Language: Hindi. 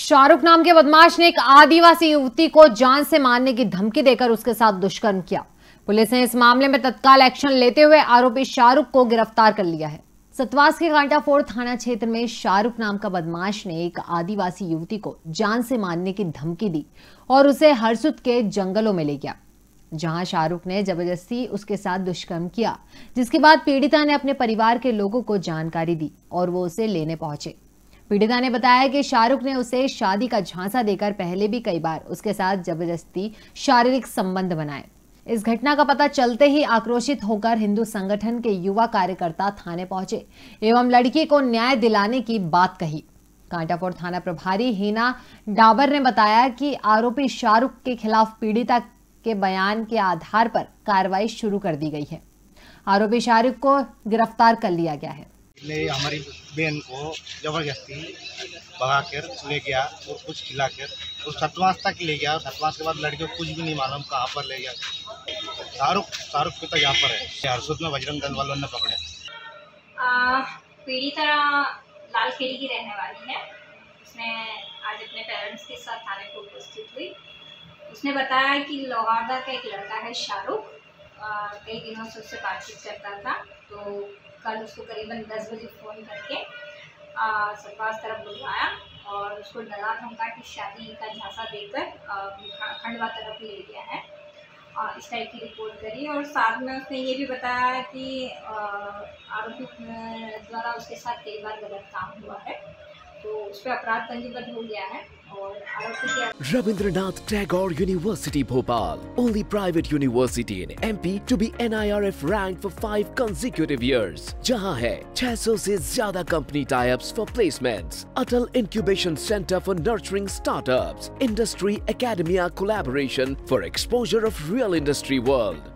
शाहरुख नाम के बदमाश ने एक आदिवासी युवती को जान से मारने की धमकी देकर उसके साथ दुष्कर्म किया। पुलिस ने इस मामले में तत्काल एक्शन लेते हुए आरोपी शाहरुख को गिरफ़्तार कर लिया है। सतवास के कांटाफोड़ थाना क्षेत्र में शाहरुख नाम का बदमाश ने एक आदिवासी युवती को जान से मारने की धमकी दी और उसे हरसुद के जंगलों में ले गया, जहाँ शाहरुख ने ज़बरदस्ती उसके साथ दुष्कर्म किया, जिसके बाद पीड़िता ने अपने परिवार के लोगों को जानकारी दी और वो उसे लेने पहुँचे। पीड़िता ने बताया कि शाहरुख ने उसे शादी का झांसा देकर पहले भी कई बार उसके साथ ज़बरदस्ती शारीरिक संबंध बनाए। इस घटना का पता चलते ही आक्रोशित होकर हिंदू संगठन के युवा कार्यकर्ता थाने पहुँचे एवं लड़की को न्याय दिलाने की बात कही। कांटापुर थाना प्रभारी हीना डाबर ने बताया कि आरोपी शाहरुख के खिलाफ पीड़िता के बयान के आधार पर कार्रवाई शुरू कर दी गई है। आरोपी शाहरुख को गिरफ़्तार कर लिया गया है। ने हमारी बहन को ज़बरदस्ती भगा कर ले गया और कुछ खिला कर तो सतवास तक ले गया। और सतवास के बाद लड़के को कुछ भी नहीं मालूम कहाँ पर ले गया। शाहरुख शाहरुख पिता यहाँ पर है। हरसुद में बजरंग दल वालों ने पकड़े। पीड़िता लाल खेड़ी की रहने वाली है। उसने आज अपने पेरेंट्स के साथ थाने को उपस्थित हुई। उसने बताया कि लोहारदा का एक लड़का है शाहरुख। कई दिनों से उससे बातचीत करता था। तो कल उसको करीबन दस बजे फ़ोन करके सरपास तरफ़ बुलवाया और उसको डरा धमका कि शादी का झांसा देकर खंडवा तरफ़ ले गया है। और इस टाइप की रिपोर्ट करी और साथ में उसने ये भी बताया कि आरोपी द्वारा उसके साथ कई बार गलत काम हुआ है। तो उस पर अपराध पंजीबद्ध हो गया है। Rabindranath Tagore University Bhopal, only private university in MP to be NIRF ranked for five consecutive years. जहाँ है 600 से ज़्यादा company tie-ups for placements, Atal Incubation Center for nurturing startups, Industry Academia collaboration for exposure of real industry world,